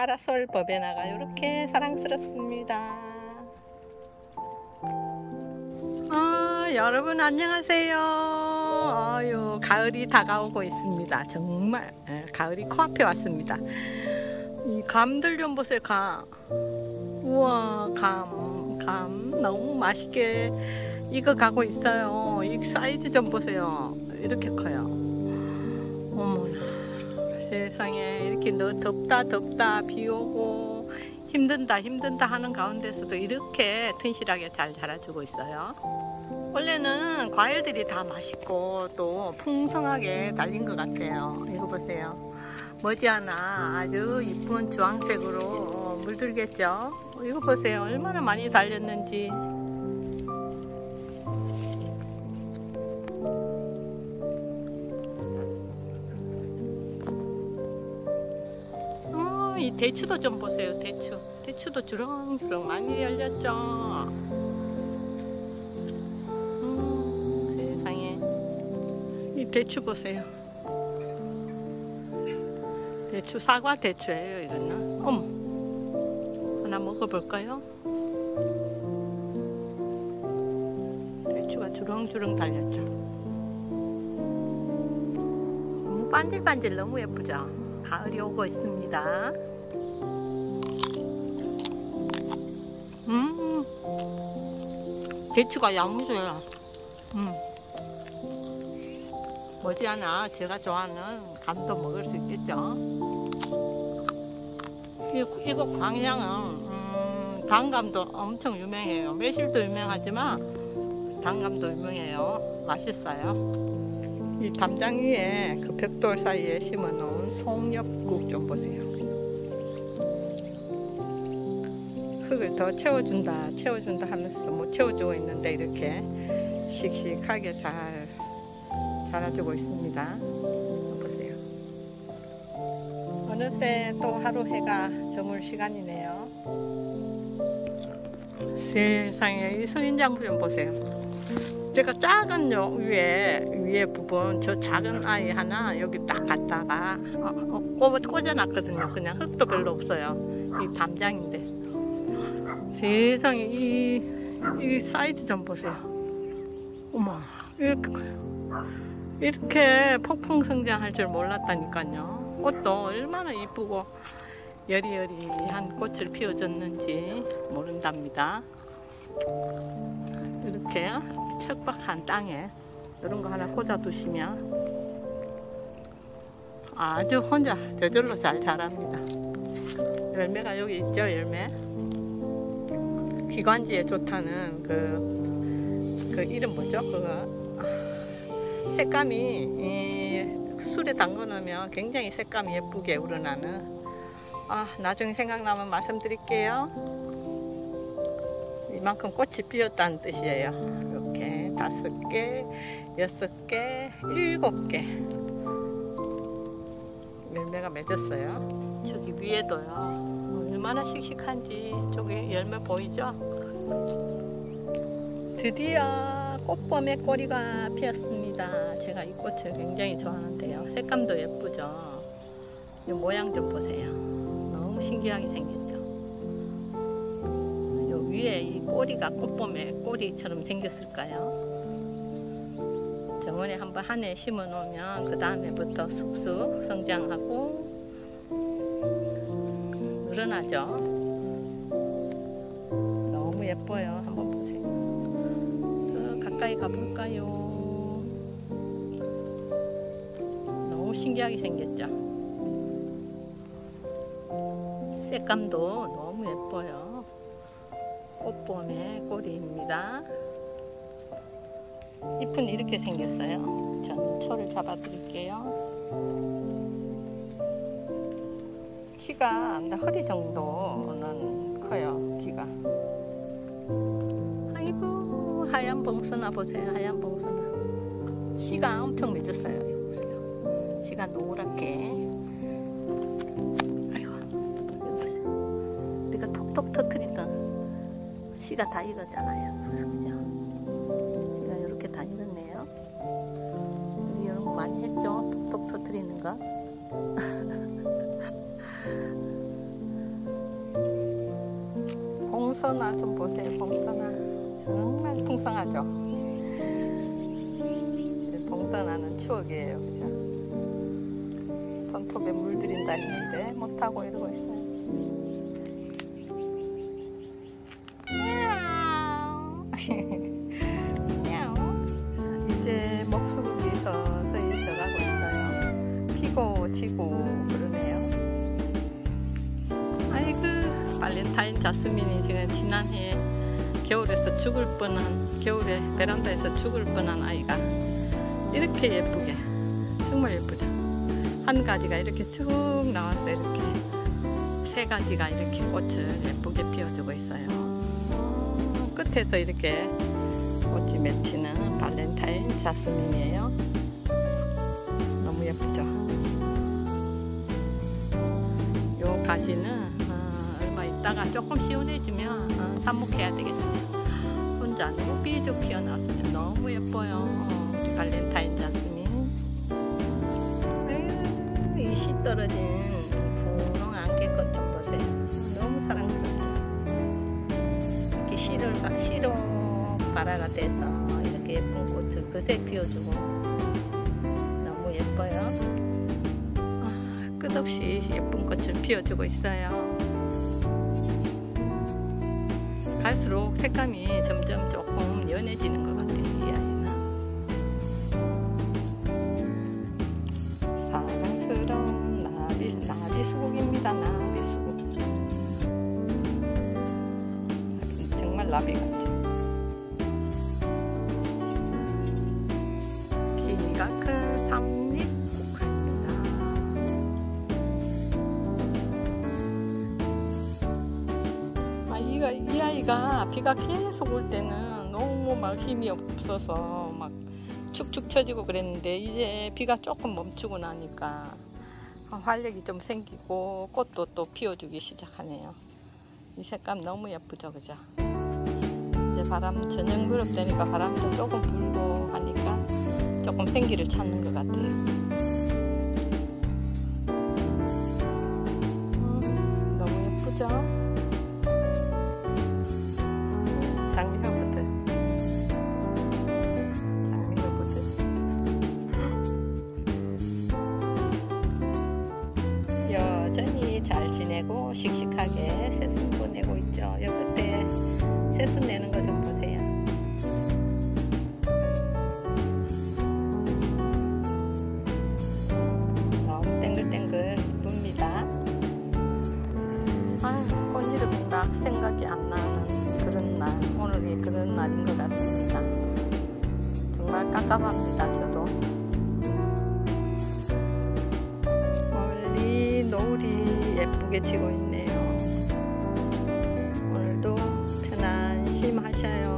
파라솔 버베나가 이렇게 사랑스럽습니다. 아, 여러분 안녕하세요. 아유, 가을이 다가오고 있습니다. 정말 예, 가을이 코앞에 왔습니다. 이 감들 좀 보세요, 감. 우와, 감, 감 너무 맛있게 익어가고 있어요. 이 사이즈 좀 보세요. 이렇게 커요. 어머나, 세상에 이렇게 너 덥다 덥다 비 오고 힘든다 힘든다 하는 가운데서도 이렇게 튼실하게 잘 자라주고 있어요. 원래는 과일들이 다 맛있고 또 풍성하게 달린 것 같아요. 이거 보세요. 머지않아 아주 이쁜 주황색으로 물들겠죠. 이거 보세요. 얼마나 많이 달렸는지. 대추도 좀 보세요. 대추. 대추도 주렁주렁 많이 열렸죠. 음, 세상에. 이 대추 보세요. 대추 사과 대추예요 이거는 어머 하나 먹어볼까요? 대추가 주렁주렁 달렸죠 너무 반질반질 너무 예쁘죠 가을이 오고 있습니다 대추가 야무져요 음. 머지않아 제가 좋아하는 감도 먹을 수 있겠죠. 이, 이거 광양은 음, 단감도 엄청 유명해요. 매실도 유명하지만 단감도 유명해요. 맛있어요. 이 담장 위에 그 벽돌 사이에 심어놓은 송엽국 좀 보세요. 흙을 더 채워준다, 채워준다 하면서도 못 채워주고 있는데 이렇게 씩씩하게 잘 자라주고 있습니다. 보세요. 어느새 또 하루 해가 저물 시간이네요. 세상에 이 선인장부 좀 보세요. 제가 작은 요 위에 위에 부분 저 작은 아이 하나 여기 딱 갖다가 어, 어, 꽂, 꽂아놨거든요. 그냥 흙도 별로 없어요. 이 담장인데 세상에 이, 이 사이즈 좀 보세요. 어머 이렇게 커요. 이렇게 폭풍 성장할 줄 몰랐다니까요. 꽃도 얼마나 이쁘고 여리여리한 꽃을 피워줬는지 모른답니다. 이렇게 척박한 땅에 이런 거 하나 꽂아 두시면 아주 혼자 저절로 잘 자랍니다. 열매가 여기 있죠, 열매. 기관지에 좋다는 그, 그 이름 뭐죠? 그거? 색감이 술에 담궈 놓으면 굉장히 색감이 예쁘게 우러나는. 아 나중에 생각나면 말씀드릴게요. 이만큼 꽃이 피었다는 뜻이에요. 이렇게 다섯 개 여섯 개 일곱 개. 열매가 맺었어요. 저기 위에도요 얼마나 씩씩한지 저기 열매 보이죠 드디어 꽃봄의 꼬리가 피었습니다. 제가 이 꽃을 굉장히 좋아하는데요. 색감도 예쁘죠. 이 모양 좀 보세요. 너무 신기하게 생겼죠. 요 위에 이 꼬리가 꽃봄의 꼬리처럼 생겼을까요? 정원에 한번 한 해 심어 놓으면 그 다음에부터 쑥쑥 성장하고 늘어나죠. 너무 예뻐요. 한번 가까이 가볼까요? 너무 신기하게 생겼죠? 색감도 너무 예뻐요. 꽃봄의 꼬리입니다. 잎은 이렇게 생겼어요. 전 초를 잡아 드릴게요. 키가 허리 정도는 커요. 키가. 하얀 봉선화 보세요. 하얀 봉선화. 씨가 엄청 맺었어요. 보세요. 씨가 노랗게. 아이고. 내가 톡톡 터트리던 씨가 다 익었잖아요. 그죠? 봉선화 좀 보세요. 봉선화 정말 풍성하죠. 봉선화는 추억이에요, 그죠? 손톱에 물들인다 했는데 못하고 이러고 있어요. 자스민이 지금 지난해 겨울에서 죽을 뻔한 겨울에 베란다에서 죽을 뻔한 아이가 이렇게 예쁘게 정말 예쁘죠. 한 가지가 이렇게 쭉 나와서 이렇게 세 가지가 이렇게 꽃을 예쁘게 피워주고 있어요. 끝에서 이렇게 꽃이 맺히는 발렌타인 자스민이에요. 너무 예쁘죠? 요 가지는 어, 있다가 조금 시원해지면 어, 삽목해야 되겠어요. 혼자 누비죽 피어났으면 너무 예뻐요. 발렌타인 자스민. 아유, 이 씨 떨어진 분홍 안개꽃 좀 보세요. 너무 사랑스럽죠? 이렇게 씨를, 씨로 발화가 돼서 이렇게 예쁜 꽃을 그새 피워주고 너무 예뻐요. 아, 끝없이 예쁜 꽃을 피워주고 있어요. 갈수록 색감이 점점 조금 연해지는 것 같아요. 이 아이는. 사랑스러운 나비, 나비수국입니다. 나비수국. 정말 나비 같죠. 키가 비가 계속 올 때는 너무 막 힘이 없어서 막 축축 처지고 그랬는데 이제 비가 조금 멈추고 나니까 활력이 좀 생기고 꽃도 또 피워주기 시작하네요. 이 색감 너무 예쁘죠, 그죠? 이제 바람 저녁 무렵 되니까 바람도 조금 불고 하니까 조금 생기를 찾는 것 같아요. 내고 씩씩하게 새순 보내고 있죠. 여 끝에 새순 내는 거 좀 보세요. 너무 땡글땡글 이쁩니다. 아, 꽃일을 막 생각이 안 나는 그런 날, 오늘이 그런 날인 것 같습니다. 정말 깝깝합니다, 두개 치고 있네요. 오늘도 편안심 하셔요.